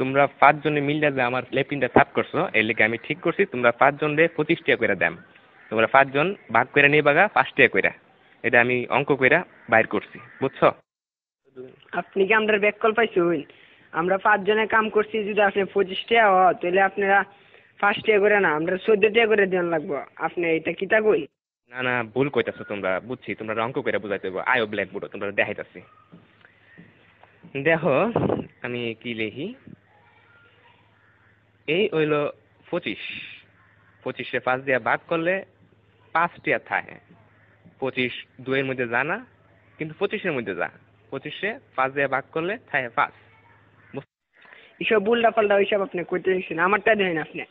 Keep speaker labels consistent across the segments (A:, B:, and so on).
A: তোমরা পাঁচজনে মিললে যে আমার লেপিনটা সাফ করছ এর লেগে আমি ঠিক করছি তোমরা পাঁচজন রে পঁচিশ টাকা করে দাম তোমরা পাঁচজন ভাগ করে নিয়ে বাগা পাঁচ টাকা করে এটা আমি অঙ্ক করে বাইর করছি বুঝছ?
B: আপনি কি আমরা ব্যাক কল পাইছুন? আমরা পাঁচজনে কাম করছি যদি আপনি পঁচিশ টাকা হ তাহলে আপনারা পাঁচ টাকা করে না আমরা চোদ্দ টাকা করে দেন লাগবো। আপনি এটা কিতা কই?
A: না না ভুল কইতাছো তোমরা বুঝছি। তোমরা অঙ্ক করে বুঝাইতে হবে আয়ো ব্ল্যাকবোর্ড তোমরা দেখাইতাছি। দেখো আমি কি লিখি? এই হইল পঁচিশ। পঁচিশে পাঁচ দিয়ে ভাগ করলে পাঁচটিয়া থাকে। পঁচিশ দুইয়ের মধ্যে যা না, কিন্তু পঁচিশের মধ্যে যা। পঁচিশে পাঁচ দিয়ে ভাগ করলে থাকে পাঁচ।
B: এসব উল্টা পাল্টা ওইসব আপনি কইতে দিচ্ছেন আমারটা দেন আপনি।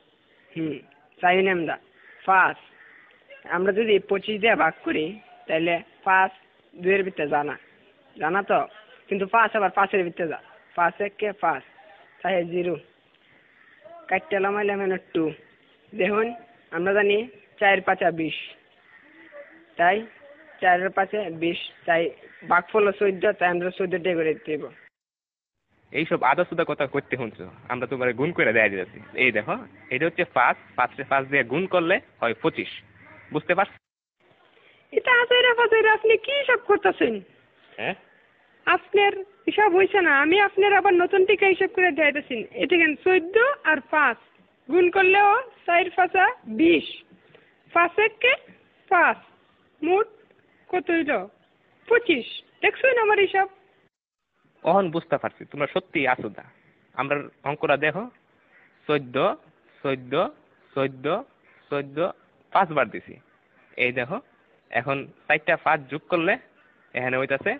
B: হুম, চাই আমরা। পাঁচ। আমরা যদি পঁচিশ দিয়ে ভাগ করি তাহলে পাঁচ দুয়ের ভিতরে জানা জানা তো? কিন্তু পাঁচ আবার পাঁচের ভিতরে যা। পাঁচ কে পাঁচ। তাই জিরো। কাটতে লামাইলাম টু। দেখুন আমরা জানি চার পাঁচা বিশ তাই চারের পাঁচে বিশ তাই ভাগ ফলো চোদ্দ তাই আমরা চোদ্দটাই করে দিতে হইব।
A: এইসব আদা সুদা কথা করতে শুনছো? আমরা তোমার গুণ করে দেয়া দিতেছি। এই দেখো এটা হচ্ছে পাঁচ পাঁচে পাঁচ দিয়ে গুণ করলে হয় পঁচিশ। বুঝতে পারছ
B: এটা আচাইরা ফাচাইরা আপনি কি সব করতেছেন?
A: হ্যাঁ?
B: আপনার হিসাব হয়েছে না, আমি আপনার আবার নতুন টিকা হিসাব করে দেখাইতেছি এটা কেন, চোদ্দ আর পাঁচ? গুণ করলেও চার পাঁচা বিশ। পাঁচ একে পাঁচ। মোট কত হইল? পঁচিশ। দেখছেন আমার হিসাব?
A: অহন বুঝতে পারছি, তোমরা সত্যি আসুদা আমরা অঙ্করা দেখো চোদ্দ চোদ্দ চোদ্দ চোদ্দ, পাঁচবার দিছি। এই দেখো এখন চারটা পাঁচ যোগ করলে, এখানে হইতাছে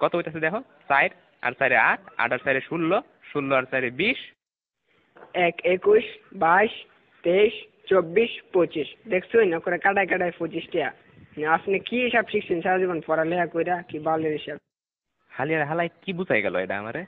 A: কত হইতেছে দেখো? চার আর চারে আট আট আর চারে ষোলো ষোলো আর চারে বিশ।
B: এক একুশ বাইশ তেইশ চব্বিশ পঁচিশ। দেখছোই না করে কাটায় কাটায় পঁচিশ টাকা আপনি কি হিসাব শিখছেন? সারা জীবন পড়ালেখা কইরা কি বালের হিসাব?
A: হালিয়ার হালাই কি বুঝাই গেল এটা আমারে?